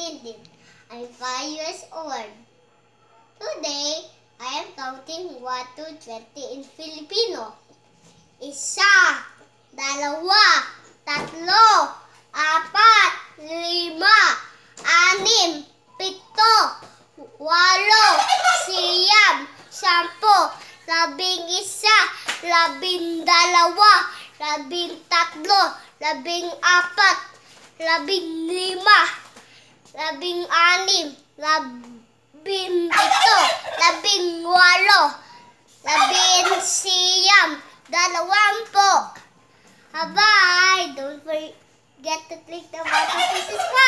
Dindin. I'm five years old. Today, I am counting 1 to 20 in Filipino. Isa, dalawa, tatlo, apat, lima, anim, pito, walo, siyam, sampo, labing isa, labing dalawa, labing tatlo, labing apat, labing lima, labing anim, labing pito, labing walo, labing siyam, dalawampo. Bye! Don't forget to click the button to subscribe.